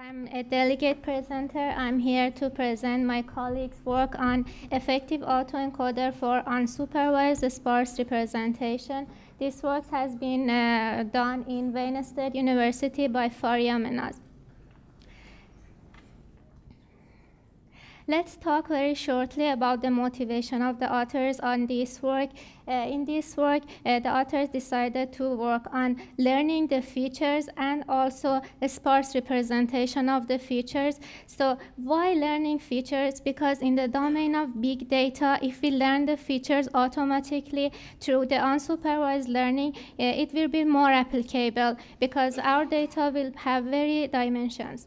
I'm a delegate presenter. I'm here to present my colleagues' work on effective autoencoder for unsupervised sparse representation. This work has been uh, done in Wayne State University by Faria Menaz. Let's talk very shortly about the motivation of the authors on this work. Uh, in this work, uh, the authors decided to work on learning the features and also a sparse representation of the features. So why learning features? Because in the domain of big data, if we learn the features automatically through the unsupervised learning, uh, it will be more applicable because our data will have very dimensions.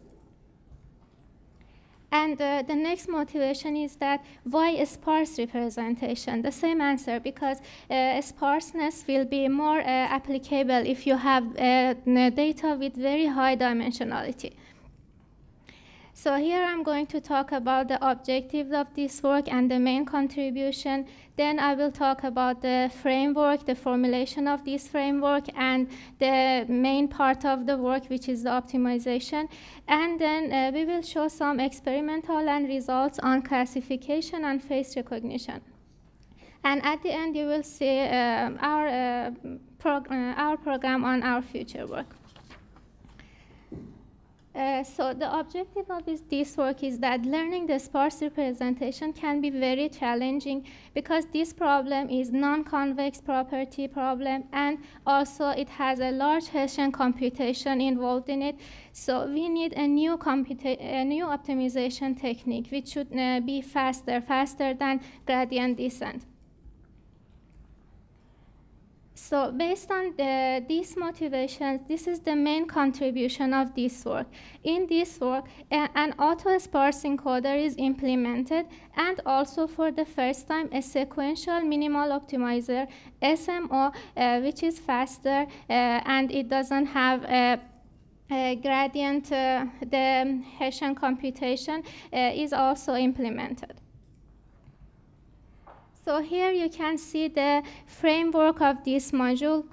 And uh, the next motivation is that why sparse representation? The same answer, because uh, sparseness will be more uh, applicable if you have uh, data with very high dimensionality. So here I'm going to talk about the objectives of this work and the main contribution. Then I will talk about the framework, the formulation of this framework, and the main part of the work, which is the optimization. And then uh, we will show some experimental and results on classification and face recognition. And at the end, you will see uh, our, uh, prog uh, our program on our future work. Uh, so the objective of this, this, work is that learning the sparse representation can be very challenging because this problem is non-convex property problem and also it has a large Hessian computation involved in it. So we need a new, a new optimization technique which should uh, be faster, faster than gradient descent. So based on the, these motivations, this is the main contribution of this work. In this work, a, an auto-sparse encoder is implemented, and also for the first time, a sequential minimal optimizer, SMO, uh, which is faster, uh, and it doesn't have a gradient, uh, the Hessian computation uh, is also implemented. So here you can see the framework of this module.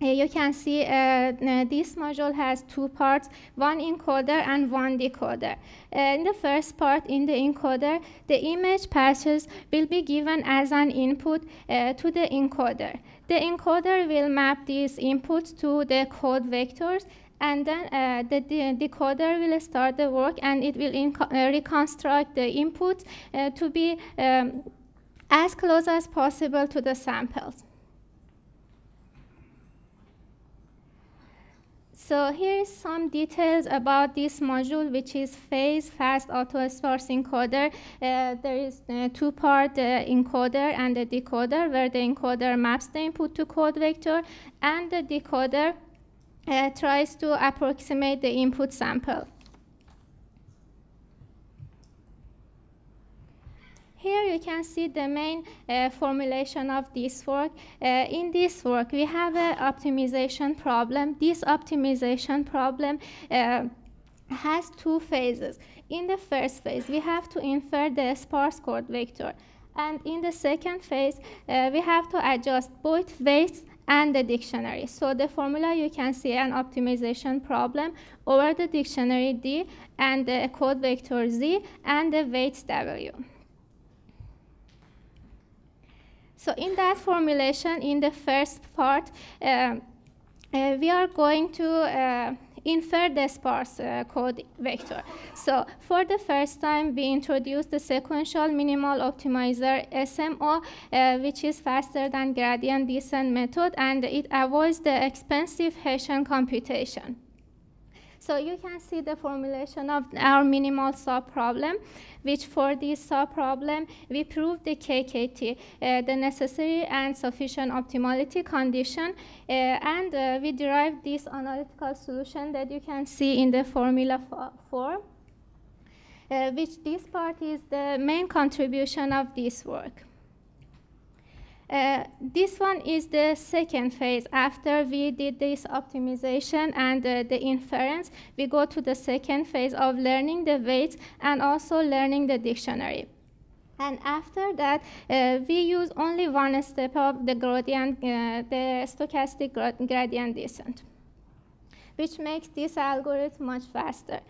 Uh, you can see uh, this module has two parts, one encoder and one decoder. Uh, in the first part, in the encoder, the image patches will be given as an input to the encoder. The encoder will map these inputs to the code vectors and then uh, the, decoder will start the work and it will reconstruct the input uh, to be um, as close as possible to the samples. So here is some details about this module, which is FASE fast auto sparse encoder. Uh, there is a two-part uh, encoder and a decoder, where the encoder maps the input to code vector, and the decoder uh, tries to approximate the input sample. Here you can see the main uh, formulation of this work. Uh, in this work, we have an optimization problem. This optimization problem uh, has two phases. In the first phase, we have to infer the sparse code vector. And in the second phase, uh, we have to adjust both weights and the dictionary. So the formula you can see an optimization problem over the dictionary D and the code vector Z and the weights W. So in that formulation, in the first part, uh, uh, we are going to uh, infer the sparse uh, code vector. So for the first time, we introduced the sequential minimal optimizer SMO, uh, which is faster than gradient descent method, and it avoids the expensive Hessian computation. So you can see the formulation of our minimal subproblem, which for this subproblem, we proved the KKT, uh, the necessary and sufficient optimality condition, uh, and uh, we derived this analytical solution that you can see in the formula form, uh, which this part is the main contribution of this work. Uh, this one is the second phase. After we did this optimization and uh, the inference, we go to the second phase of learning the weights and also learning the dictionary. And after that, uh, we use only one step of the gradient, uh, the stochastic gradient descent, which makes this algorithm much faster.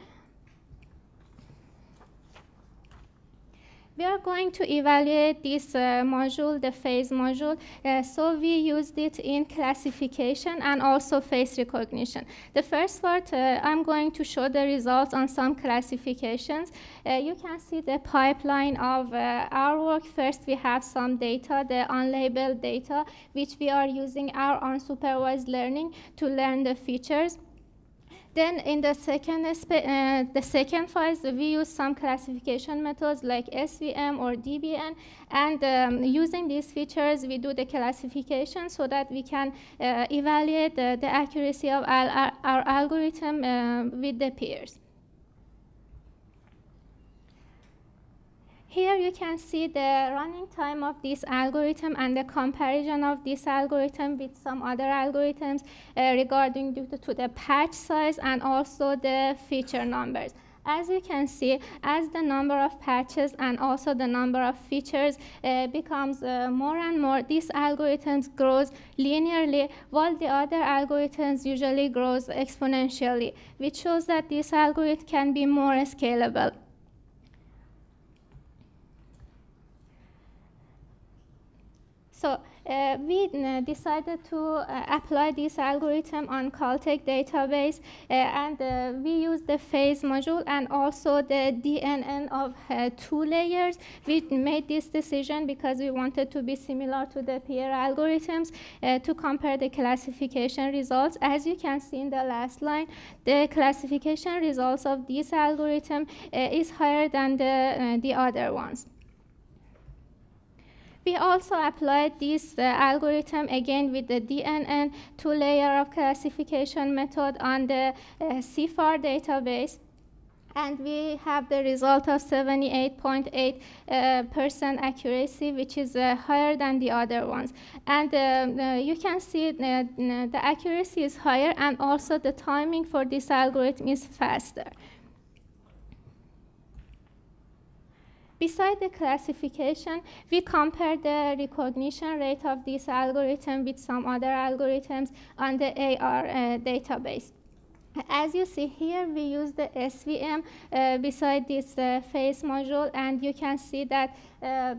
We are going to evaluate this uh, module, the FASE module. Uh, so we used it in classification and also face recognition. The first part, uh, I'm going to show the results on some classifications. Uh, you can see the pipeline of uh, our work. First, we have some data, the unlabeled data, which we are using our unsupervised learning to learn the features. Then in the second, uh, the second phase, we use some classification methods like SVM or DBN. And um, using these features, we do the classification so that we can uh, evaluate the, the, accuracy of our, our algorithm uh, with the peers. Here you can see the running time of this algorithm and the comparison of this algorithm with some other algorithms uh, regarding to, to the patch size and also the feature numbers. As you can see, as the number of patches and also the number of features uh, becomes uh, more and more, this algorithm grows linearly, while the other algorithms usually grows exponentially, which shows that this algorithm can be more scalable. So uh, we uh, decided to uh, apply this algorithm on Caltech database, uh, and uh, we used the FASE module and also the DNN of two layers. We made this decision because we wanted to be similar to the peer algorithms to compare the classification results. As you can see in the last line, the classification results of this algorithm is higher than the, the other ones. We also applied this uh, algorithm again with the DNN two-layer of classification method on the uh, CIFAR database and we have the result of 78.8 uh, percent accuracy, which is uh, higher than the other ones. And uh, uh you can see the accuracy is higher, and also the timing for this algorithm is faster. Beside the classification, we compare the recognition rate of this algorithm with some other algorithms on the AR uh, database. As you see here, we use the SVM uh, beside this uh, FASE module, and you can see that, uh,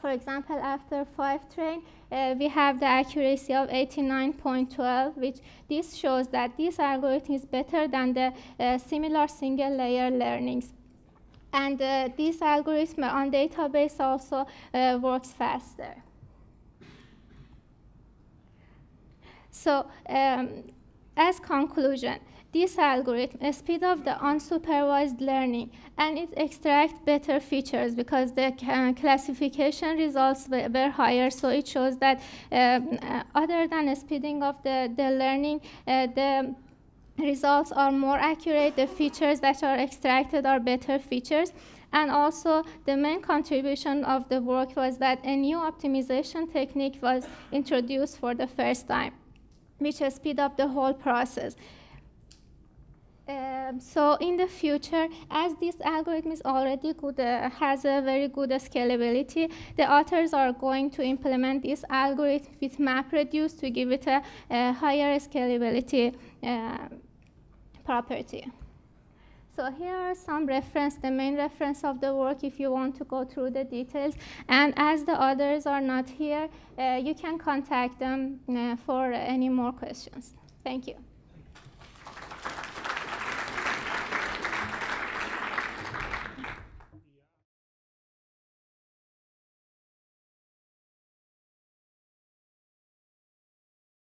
for example, after five train, uh, we have the accuracy of 89.12, which this shows that this algorithm is better than the uh, similar single layer learnings. And uh, this algorithm on database also uh, works faster. So um, as conclusion, this algorithm speed up the unsupervised learning and it extracts better features because the classification results were higher. So it shows that um, uh, other than speeding of the, the learning, uh, the results are more accurate, the features that are extracted are better features. And also, the main contribution of the work was that a new optimization technique was introduced for the first time, which has speed up the whole process. Um, so in the future, as this algorithm is already good, uh, has a very good uh, scalability, the authors are going to implement this algorithm with MapReduce to give it a, a higher scalability uh, property. So here are some reference, the main reference of the work if you want to go through the details. And as the others are not here, uh, you can contact them uh, for any more questions. Thank you.